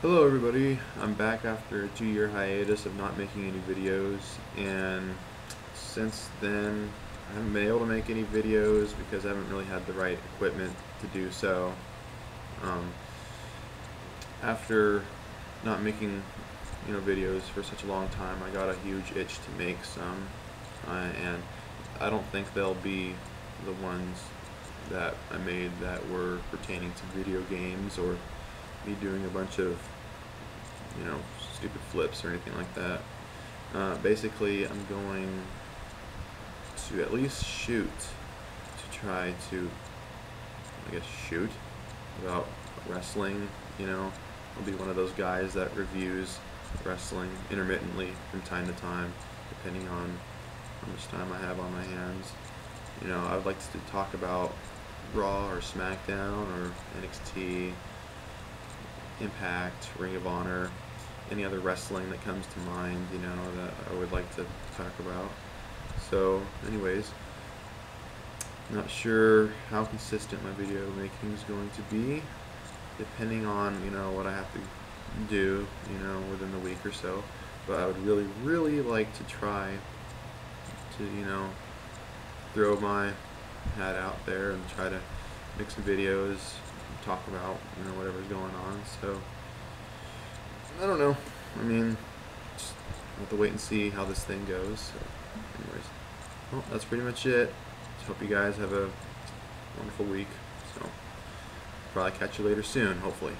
Hello everybody, I'm back after a two-year hiatus of not making any videos and since then I haven't been able to make any videos because I haven't really had the right equipment to do so. Um, after not making you know videos for such a long time I got a huge itch to make some uh, and I don't think they'll be the ones that I made that were pertaining to video games or me doing a bunch of you know stupid flips or anything like that. Uh, basically, I'm going to at least shoot to try to I guess shoot about wrestling. You know, I'll be one of those guys that reviews wrestling intermittently from time to time, depending on how much time I have on my hands. You know, I'd like to talk about Raw or SmackDown or NXT Impact, Ring of Honor, any other wrestling that comes to mind, you know, that I would like to talk about. So, anyways, not sure how consistent my video making is going to be, depending on, you know, what I have to do, you know, within the week or so. But I would really, really like to try to, you know, throw my hat out there and try to make some videos, talk about you know whatever's going on. So I don't know. I mean, just have to wait and see how this thing goes. So, anyways, well, that's pretty much it. Just hope you guys have a wonderful week. So probably catch you later soon, hopefully.